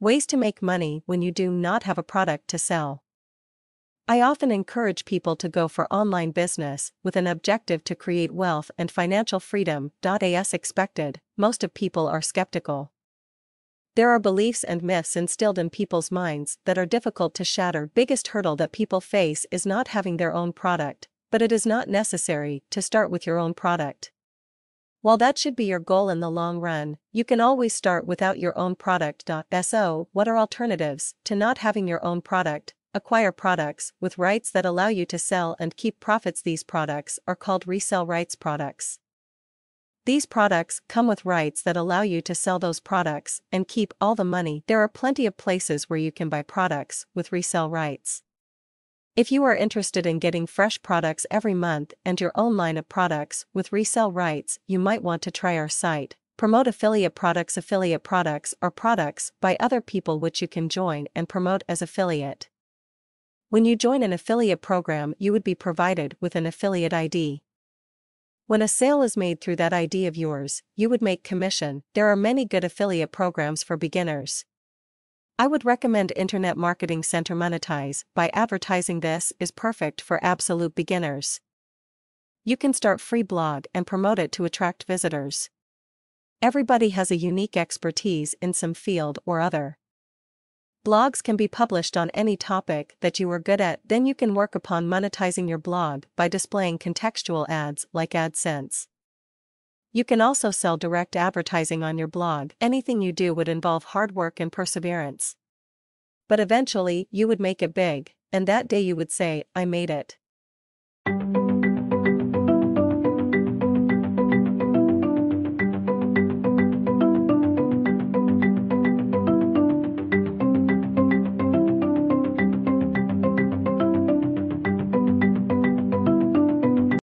Ways to make money when you do not have a product to sell. I often encourage people to go for online business with an objective to create wealth and financial freedom. As expected, most of people are skeptical. There are beliefs and myths instilled in people's minds that are difficult to shatter. Biggest hurdle that people face is not having their own product, but it is not necessary to start with your own product. While that should be your goal in the long run, you can always start without your own product. So, what are alternatives to not having your own product? acquire products with rights that allow you to sell and keep profits. These products are called resale rights products. These products come with rights that allow you to sell those products and keep all the money. There are plenty of places where you can buy products with resale rights. If you are interested in getting fresh products every month and your own line of products with resale rights, you might want to try our site. Promote affiliate products. Affiliate products are products by other people which you can join and promote as affiliate. When you join an affiliate program, you would be provided with an affiliate ID. When a sale is made through that ID of yours, you would make commission. There are many good affiliate programs for beginners. I would recommend Internet Marketing Center Monetize by advertising this is perfect for absolute beginners. You can start free blog and promote it to attract visitors. Everybody has a unique expertise in some field or other. Blogs can be published on any topic that you are good at, then you can work upon monetizing your blog by displaying contextual ads like AdSense. You can also sell direct advertising on your blog. Anything you do would involve hard work and perseverance. But eventually, you would make it big, and that day you would say, I made it.